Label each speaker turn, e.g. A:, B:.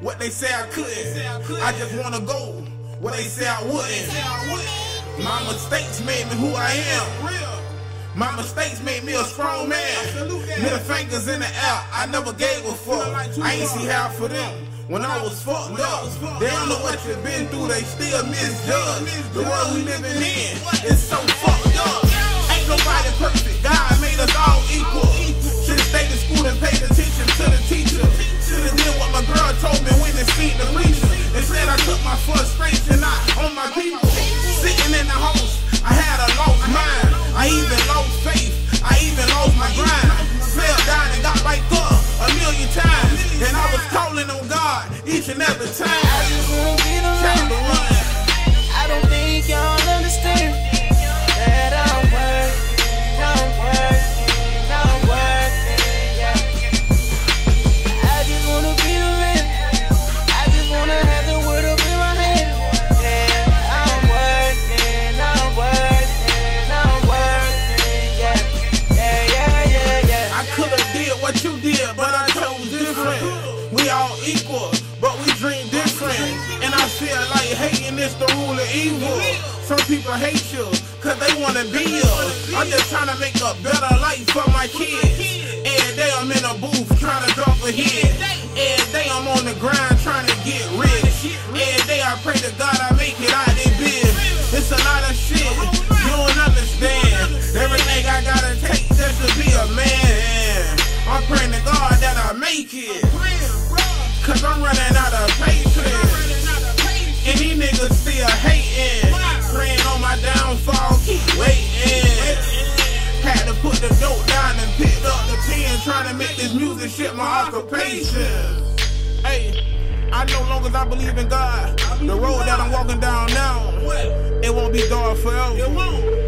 A: what they say I couldn't. I just wanna go where they say I wouldn't. My mistakes made me who I am. My mistakes made me a strong man. Middle fingers in the air, I never gave a fuck. I ain't see half for them. When I was fucked up, they don't know what you've been through, they still misjudge. The world we living in is so fucked up. Each and every time.
B: I just wanna be the man. I don't think y'all understand that I'm working, I'm working, I'm working, yeah. I just wanna be the man. I just wanna have the word up in my hand. Yeah, I'm working, I'm working, I'm working, yeah. Yeah, yeah, yeah, yeah.
A: I could've did what you did, but I chose different. We all equal, but we dream different. And I feel like hating is the rule of evil. Some people hate you, cause they wanna be you. I'm just trying to make a better life for my kids. Every day I'm in a booth trying to drop a hit. Every day I'm on the grind trying to get rich. Every day I pray to God I make it out this biz. It's a lot of shit you don't understand. Everything I gotta take just to be a man. I'm praying to God that I make it. Cause I'm running out of patience. And these niggas still hating. Praying on my downfall, keep waiting. Had to put the dope down and picked up the pen. Trying to make this music shit my occupation. Hey. I know long as I believe in God, the road that I'm walking down now, it won't be dark forever.